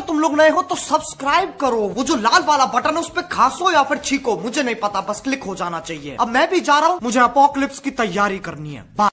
तुम लोग नए हो तो सब्सक्राइब करो। वो जो लाल वाला बटन है, उस पर खासो या फिर छीको। मुझे नहीं पता, बस क्लिक हो जाना चाहिए। अब मैं भी जा रहा हूँ, मुझे अपोक्लिप्स की तैयारी करनी है। बाय